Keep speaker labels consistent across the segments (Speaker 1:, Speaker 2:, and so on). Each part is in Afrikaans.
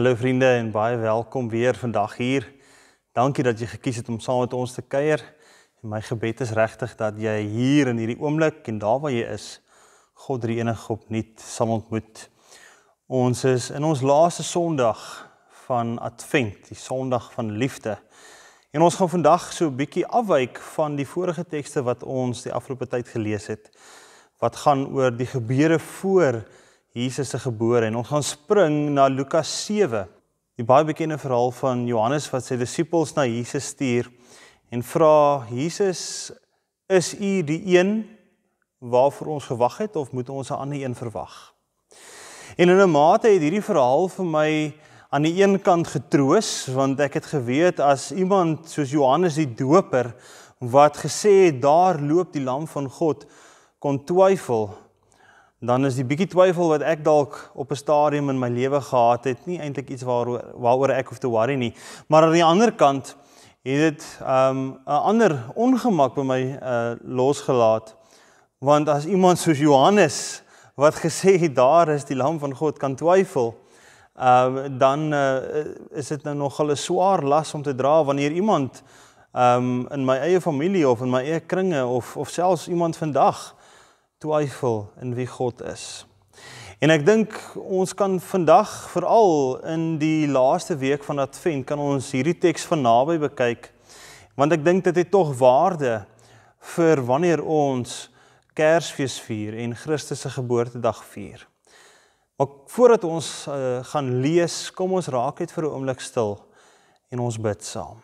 Speaker 1: Hallo vriende en baie welkom weer vandag hier. Dankie dat jy gekies het om saam met ons te kuier. En my gebed is regtig dat jy hier in hierdie oomblik en daar waar jy is, God die enige opnuut sal ontmoet. Ons is in ons laaste Sondag van Advent, die Sondag van liefde. En ons gaan vandag so 'n bietjie afwyk van die vorige tekste wat ons die afgelope tyd gelees het. Wat gaan oor die gebeure voor Jesus se geboorte en ons gaan spring na Lukas 7. Die baie bekende verhaal van Johannes wat sy disippels na Jesus stuur en vra Jesus, is U die een waarvoor ons gewag het of moet ons 'n ander een verwag? En in 'n mate het hierdie verhaal vir my aan die een kant getroos want ek het geweet as iemand soos Johannes die Doper wat gesê het daar loop die lam van God kon twyfel dan is die bietjie twyfel wat ek dalk op 'n stadium in my lewe gehad het nie eintlik iets waaroor waaroor ek hoef te worry nie. Maar aan die ander kant het dit 'n um, ander ongemak by my uh losgelaat. Want as iemand soos Johannes wat gesê het daar is die lam van God kan twyfel, um dan uh, is dit nou nogal 'n swaar las om te dra wanneer iemand um in my eie familie of in my eie kringe of of selfs iemand vandag twyfel in wie God is. En ek dink ons kan vandag veral in die laaste week van Advent kan ons hierdie teks van naby bekyk want ek dink dit het tog waarde vir wanneer ons Kersfees vier en Christus se geboortedag vier. Maar voordat ons uh, gaan lees, kom ons raak net vir 'n oomblik stil en ons bid saam.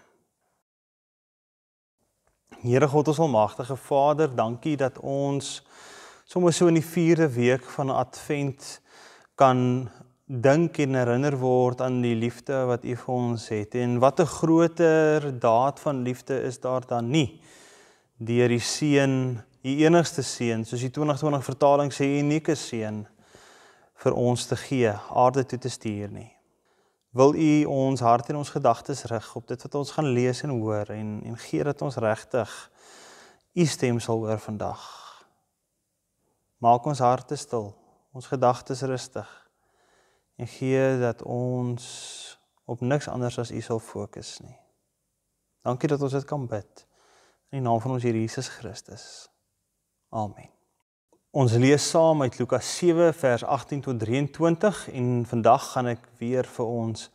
Speaker 1: Here God ons almagtige Vader, dankie dat ons sommer so in die 4de week van Advent kan dink en herinner word aan die liefde wat U vir ons het en wat 'n groter daad van liefde is daar dan nie deur die seun, die enigste seun, soos die 2020 vertaling sê, unieke seun vir ons te gee, aarde toe te stuur nie. Wil U ons hart en ons gedagtes rig op dit wat ons gaan lees en hoor en en gee dat ons regtig U stem sal hoor vandag. Maak ons harte stil, ons gedagtes rustig en gee dat ons op niks anders as U sal fokus nie. Dankie dat ons dit kan bid in die naam van ons Here Jesus Christus. Amen. Ons lees saam uit Lukas 7 vers 18 tot 23 en vandag gaan ek weer vir ons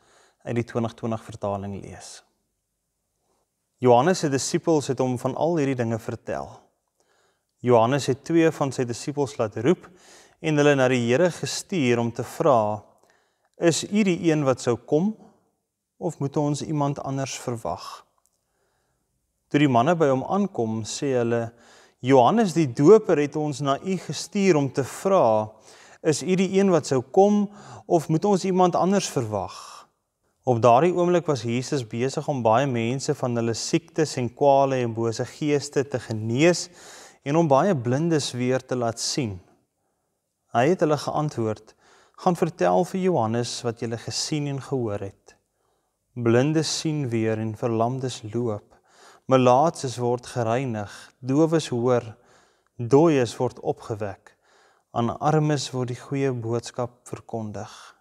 Speaker 1: uit die 2020 vertaling lees. Johannes se disippels het hom van al hierdie dinge vertel. Johannes het twee van sy disippels laat roep en hulle na die Here gestuur om te vra: "Is U die een wat sou kom of moet ons iemand anders verwag?" Toe die manne by hom aankom, sê hulle: "Johannes die Doper het ons na U gestuur om te vra: Is U die een wat sou kom of moet ons iemand anders verwag?" Op daardie oomblik was Jesus besig om baie mense van hulle siektes en kwale en bose geeste te genees en om baie blindes weer te laat sien. Hy het hulle geantwoord: "Gaan vertel vir Johannes wat julle gesien en gehoor het. Blindes sien weer en verlamdes loop. Melaatses word gereinig, dowes hoor, dooies word opgewek. Aan armes word die goeie boodskap verkondig.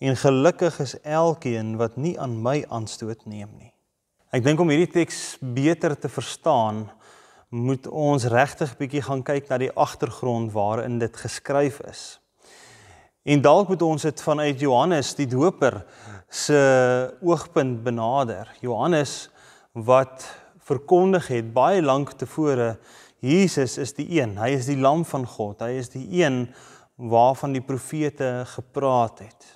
Speaker 1: En gelukkig is elkeen wat nie aan my aanstoot neem nie." Ek dink om hierdie teks beter te verstaan, moet ons regtig bietjie gaan kyk na die agtergrond waarin dit geskryf is. En dalk moet ons dit vanuit Johannes die Doper se oogpunt benader. Johannes wat verkondig het baie lank tevore Jesus is die een, hy is die lam van God, hy is die een waarvan die profete gepraat het.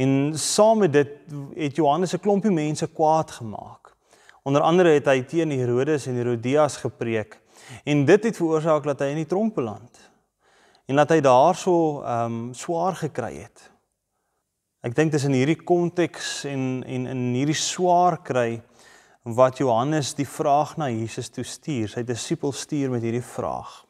Speaker 1: En saam met dit het Johannes 'n klompie mense kwaad gemaak. Onder andere het hy teen Herodes en Herodias gepreek en dit het veroorsaak dat hy in die tronk beland. En dat hy daarso ehm um, swaar gekry het. Ek dink dis in hierdie konteks en en in hierdie swaar kry wat Johannes die vraag na Jesus toe stuur. Sy disippels stuur met hierdie vraag.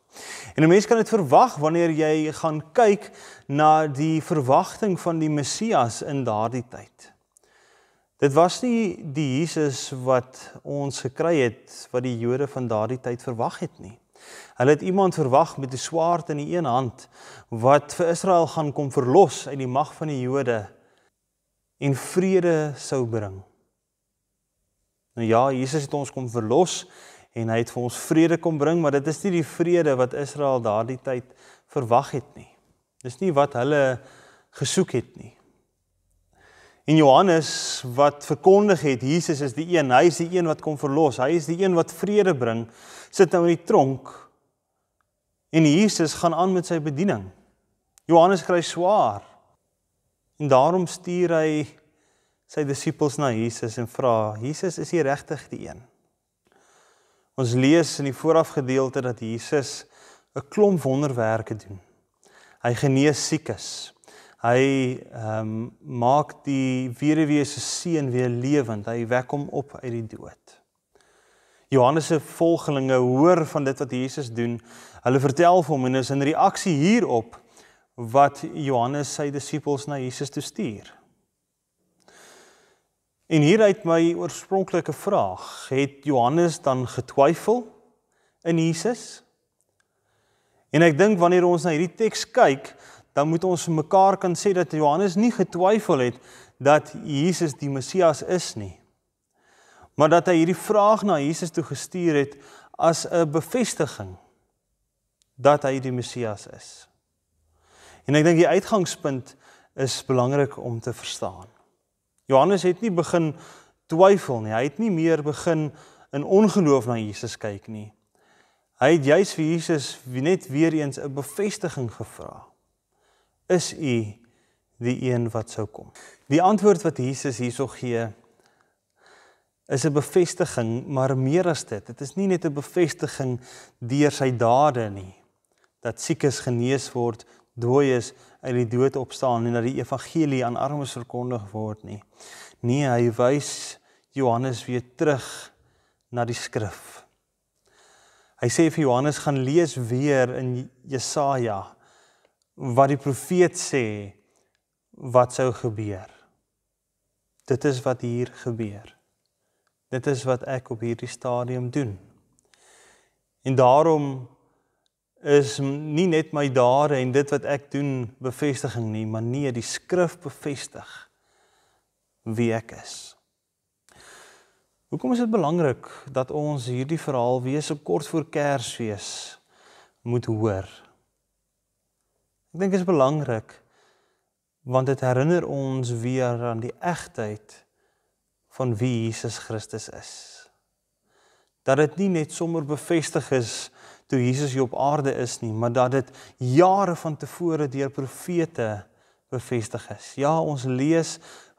Speaker 1: En 'n mens kan dit verwag wanneer jy gaan kyk na die verwagting van die Messias in daardie tyd. Dit was nie die Jesus wat ons gekry het wat die Jode van daardie tyd verwag het nie. Hulle het iemand verwag met 'n swaard in die een hand wat vir Israel gaan kom verlos uit die mag van die Jode. en vrede sou bring. Nou ja, Jesus het ons kom verlos en hy het vir ons vrede kom bring, maar dit is nie die vrede wat Israel daardie tyd verwag het nie. Dis nie wat hulle gesoek het nie. En Johannes wat verkondig het Jesus is die een, hy is die een wat kom verlos, hy is die een wat vrede bring, sit nou in die tronk. En Jesus gaan aan met sy bediening. Johannes kry swaar. En daarom stuur hy sy disippels na Jesus en vra: "Jesus, is jy regtig die een?" Ons lees in die voorafgedeelte dat Jesus 'n klomp wonderwerke doen. Hy genees siekes. Hy ehm um, maak die weduwee se seun weer lewend. Hy wek hom op uit die dood. Johannes se volgelinge hoor van dit wat Jesus doen. Hulle vertel vir hom en is in reaksie hierop wat Johannes sy disippels na Jesus toe stuur. En hieruit my oorspronklike vraag, het Johannes dan getwyfel in Jesus? En ek dink wanneer ons na hierdie teks kyk, dan moet ons mekaar kan sê dat Johannes nie getwyfel het dat Jesus die Messias is nie. Maar dat hy hierdie vraag na Jesus toe gestuur het as 'n bevestiging dat hy die Messias is. En ek dink die uitgangspunt is belangrik om te verstaan. Johannes het nie begin twyfel nie. Hy het nie meer begin in ongeloof na Jesus kyk nie. Hy het juis vir Jesus net weer eens 'n bevestiging gevra is u die een wat sou kom? Die antwoord wat Jesus hierso gee is 'n bevestiging, maar meer as dit. Dit is nie net 'n bevestiging deur sy dade nie dat siekes genees word, dooies uit die dood opstaan en dat die evangelie aan armes verkondig word nie. Nee, hy wys Johannes weer terug na die skrif. Hy sê vir Johannes gaan lees weer in Jesaja wat die profeet sê wat sou gebeur. Dit is wat hier gebeur. Dit is wat ek op hierdie stadium doen. En daarom is nie net my dade en dit wat ek doen bevestiging nie, maar nee, die skrif bevestig wie ek is. Hoekom is dit belangrik dat ons hierdie verhaal weer so kort voor Kersfees moet hoor? Ek dink dit is belangrik want dit herinner ons weer aan die egtheid van wie Jesus Christus is. Dat dit nie net sommer bevestig is toe Jesus hier op aarde is nie, maar dat dit jare van tevore deur profete bevestig is. Ja, ons lees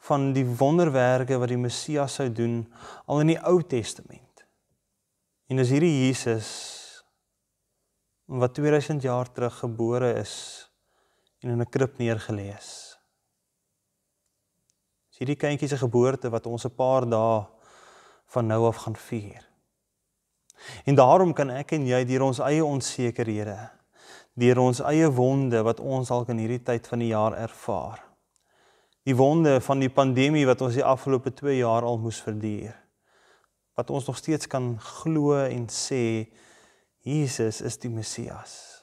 Speaker 1: van die wonderwerke wat die Messias sou doen al in die Ou Testament. En dis hierdie Jesus wat 2000 jaar terug gebore is en in 'n krib neergelê is. Dis hierdie kindjie se geboorte wat ons 'n paar dae van nou af gaan vier. En daarom kan ek en jy deur ons eie onsekerhede, deur ons eie wonde wat ons al in hierdie tyd van die jaar ervaar. Die wonde van die pandemie wat ons die afgelope 2 jaar al moes verduur. Wat ons nog steeds kan glo en sê Jesus is die Messias.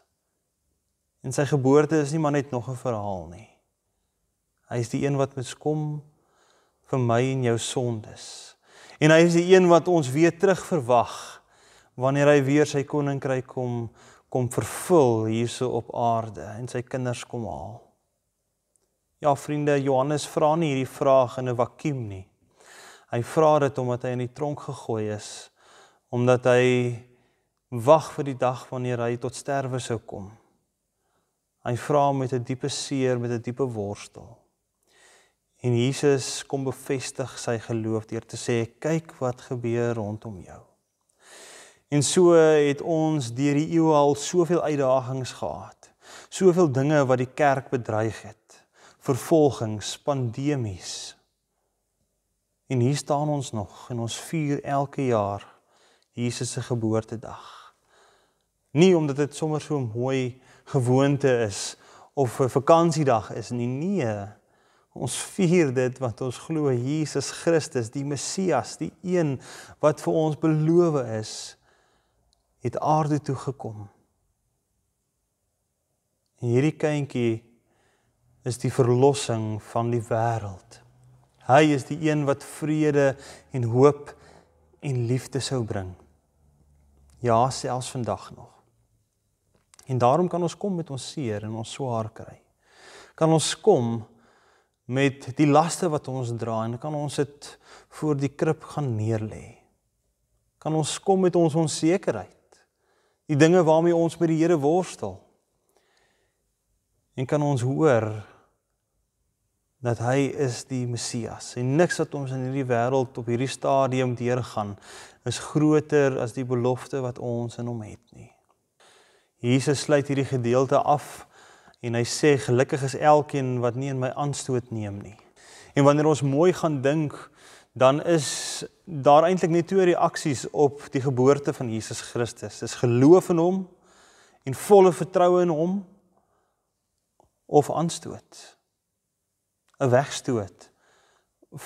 Speaker 1: En sy geboorte is nie maar net nog 'n verhaal nie. Hy is die een wat moet kom vir my en jou sondes. En hy is die een wat ons weer terug verwag wanneer hy weer sy koninkryk kom kom vervul hierso op aarde en sy kinders kom haal. Ja vriende, Johannes vra nie hierdie vraag in 'n vakuum nie. Hy vra dit omdat hy in die tronk gegooi is, omdat hy wag vir die dag wanneer hy tot sterwe sou kom. Hy vra met 'n diepe seer, met 'n diepe worstel. En Jesus kom bevestig sy geloof deur te sê: "Kyk wat gebeur rondom jou." En so het ons deur die eeue al soveel uitdagings gehad. Soveel dinge wat die kerk bedreig het. Vervolgings, pandemies. En hier staan ons nog en ons vier elke jaar Jesus se geboortedag. Nie omdat dit sommer so mooi gewoonte is of 'n vakansiedag is nie. Nee. Ons vier dit want ons glo Jesus Christus, die Messias, die een wat vir ons beloof is, het aarde toe gekom. En hierdie kindjie is die verlossing van die wêreld. Hy is die een wat vrede en hoop en liefde sou bring. Ja, selfs vandag nog. En daarom kan ons kom met ons seer en ons swaar kry. Kan ons kom met die laste wat ons dra en kan ons dit voor die krib gaan neerlê. Kan ons kom met ons onsekerheid. Die dinge waarmee ons met die Here worstel. En kan ons hoor dat hy is die Messias en niks wat ons in hierdie wêreld op hierdie stadium deurgaan is groter as die belofte wat ons in hom het nie. Jesus sluit hierdie gedeelte af en hy sê gelukkig is elkeen wat nie in my aanstoot neem nie. En wanneer ons mooi gaan dink, dan is daar eintlik net twee reaksies op die geboorte van Jesus Christus. Dis geloof in hom en volle vertroue in hom of aanstoot. 'n wegstoot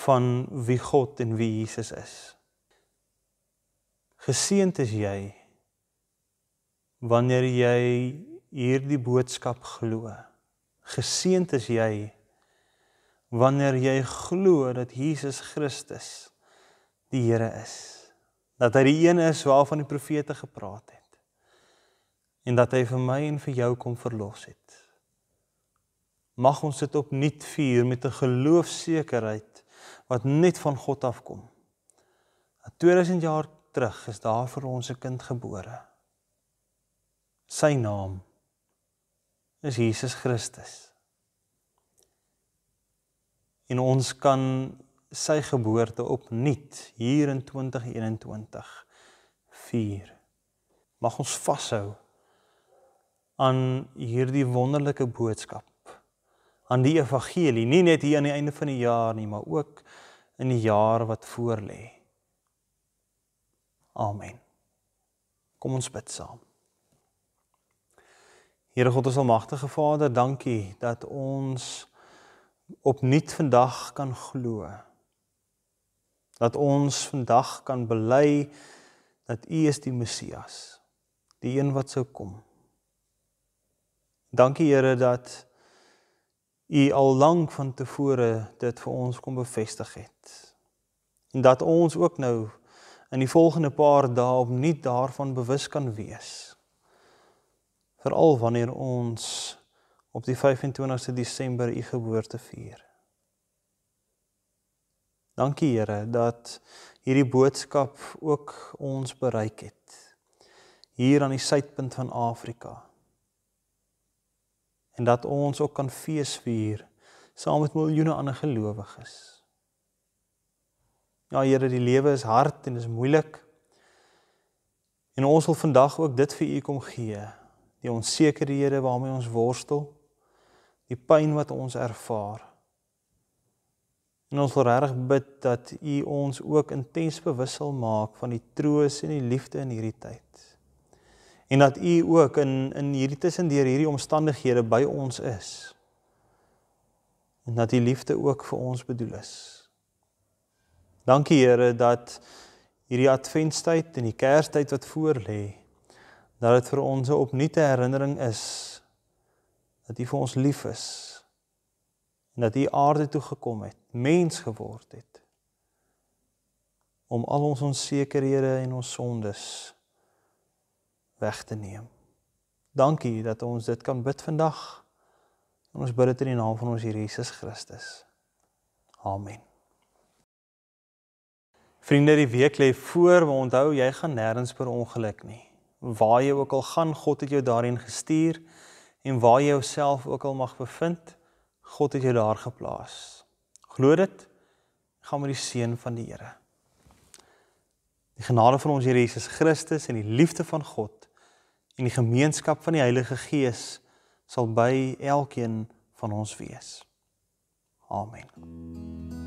Speaker 1: van wie God en wie Jesus is. Geseënd is jy wanneer jy hierdie boodskap glo. Geseënd is jy wanneer jy glo dat Jesus Christus die Here is. Dat hy die een is waarvan die profete gepraat het. En dat hy vir my en vir jou kom verlos het mag ons dit opnuut vier met 'n geloofsekerheid wat net van God afkom. 2000 jaar terug is daar vir ons 'n kind gebore. Sy naam is Jesus Christus. En ons kan sy geboorte opnuut hier in 2021 vier. Mag ons vashou aan hierdie wonderlike boodskap aan die evangelie, nie net hier aan die einde van die jaar nie, maar ook in die jaar wat voorlê. Amen. Kom ons bid saam. Here God, ons almagtige Vader, dankie dat ons opnuut vandag kan glo. Dat ons vandag kan bely dat U is die Messias, die een wat sou kom. Dankie Here dat U al lank van tevore dit vir ons kom bevestig het. En dat ons ook nou in die volgende paar dae opnuut daarvan bewus kan wees. Veral wanneer ons op die 25ste Desember u geboorte vier. Dankie Here dat hierdie boodskap ook ons bereik het. Hier aan die suidpunt van Afrika en dat ons ook kan feesvier saam met miljoene ander gelowiges. Ja Here, die lewe is hard en is moeilik. En ons wil vandag ook dit vir U kom gee. Die onsekerhede waarmee ons worstel, die pyn wat ons ervaar. En ons wil regtig bid dat U ons ook intens bewus sal maak van die troos en die liefde in hierdie tyd en dat u ook in in hierdie tussendeur hierdie omstandighede by ons is. En dat u liefde ook vir ons bedoel is. Dankie Here dat hierdie adventtyd en die kerstyd wat voorlê dat dit vir ons 'n opnuute herinnering is dat u vir ons lief is en dat u aarde toe gekom het, mens geword het om al ons onsekerhede en ons sondes weg te neem. Dankie dat ons dit kan bid vandag. En ons bid dit in die naam van ons Here Jesus Christus. Amen. Vriende, die week lê voor, maar onthou jy gaan nêrens per ongeluk nie. Waar jy ook al gaan, God het jou daarin gestuur en waar jy jouself ook al mag bevind, God het jou daar geplaas. Glo dit. Gaan met die seën van die Here. Die genade van ons Here Jesus Christus en die liefde van God en die gemeenskap van die Heilige Gees sal by elkeen van ons wees. Amen.